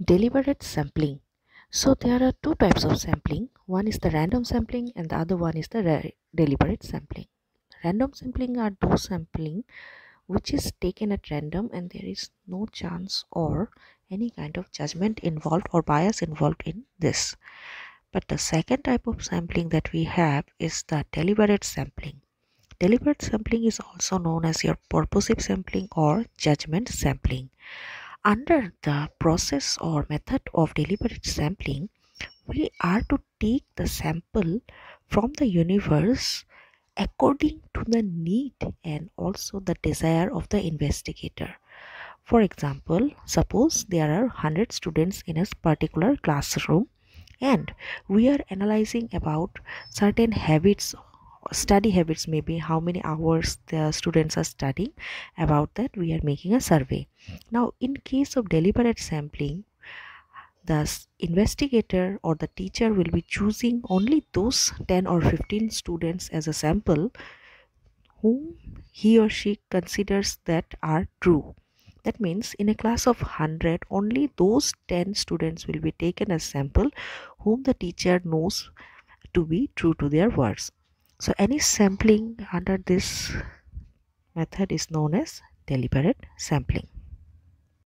Deliberate sampling. So there are two types of sampling. One is the random sampling and the other one is the deliberate sampling. Random sampling are those sampling which is taken at random and there is no chance or any kind of judgment involved or bias involved in this. But the second type of sampling that we have is the deliberate sampling. Deliberate sampling is also known as your purposive sampling or judgment sampling. Under the process or method of deliberate sampling, we are to take the sample from the universe according to the need and also the desire of the investigator. For example, suppose there are 100 students in a particular classroom and we are analyzing about certain habits study habits maybe how many hours the students are studying about that we are making a survey. Now in case of deliberate sampling the investigator or the teacher will be choosing only those 10 or 15 students as a sample whom he or she considers that are true. That means in a class of 100 only those 10 students will be taken as sample whom the teacher knows to be true to their words so any sampling under this method is known as deliberate sampling.